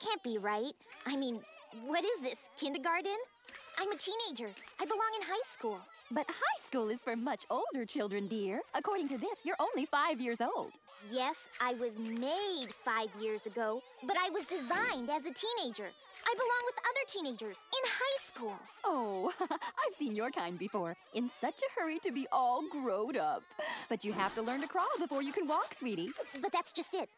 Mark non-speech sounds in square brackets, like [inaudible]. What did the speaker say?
Can't be right. I mean, what is this, kindergarten? I'm a teenager. I belong in high school. But high school is for much older children, dear. According to this, you're only five years old. Yes, I was made five years ago, but I was designed as a teenager. I belong with other teenagers in high school. Oh, [laughs] I've seen your kind before. In such a hurry to be all grown up. But you have to learn to crawl before you can walk, sweetie. But that's just it.